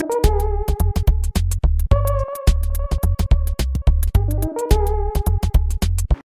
you.